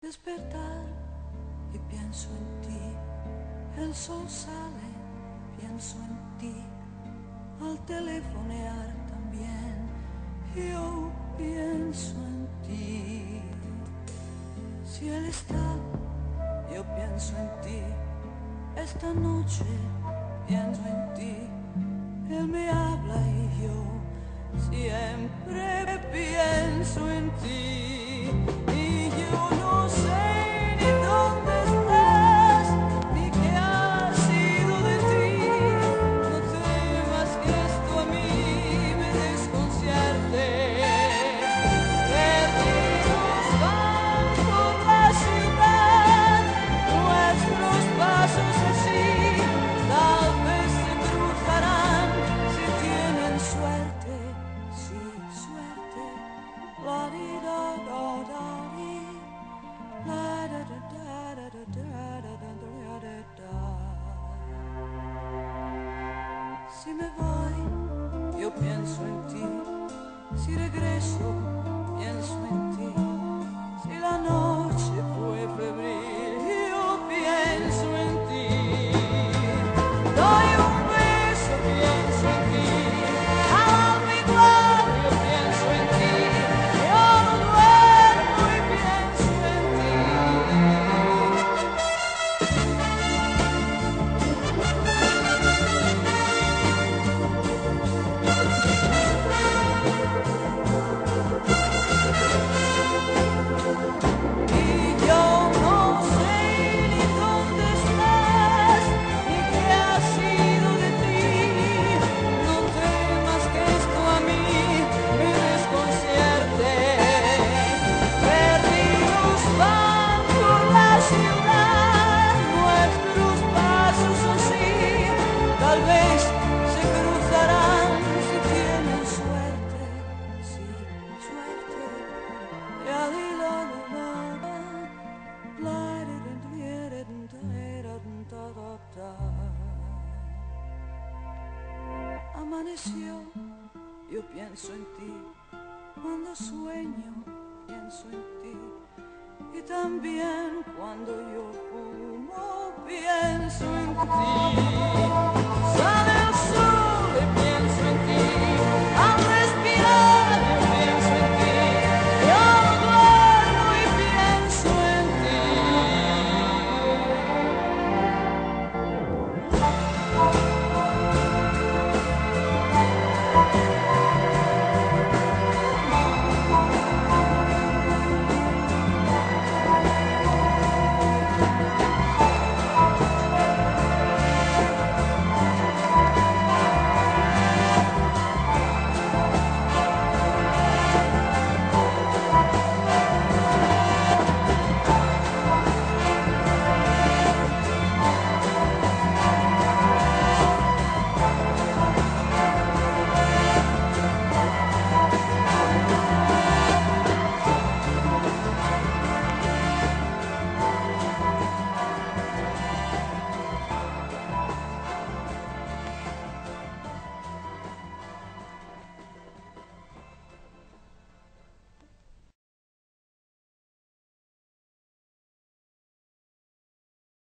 Despertar y pienso en ti. El sol sale, pienso en ti. Al telefonear también, yo pienso en ti. Si él está, yo pienso en ti. Esta noche pienso en ti. Él me habla y yo siempre insieme vai, io penso in ti, si regresso, penso in ti. ciudad nuestros pasos así tal vez se cruzarán si tienen suerte, si suerte de Amaneció, yo pienso en ti, cuando sueño pienso en ti y también cuando yo fumo pienso en ti.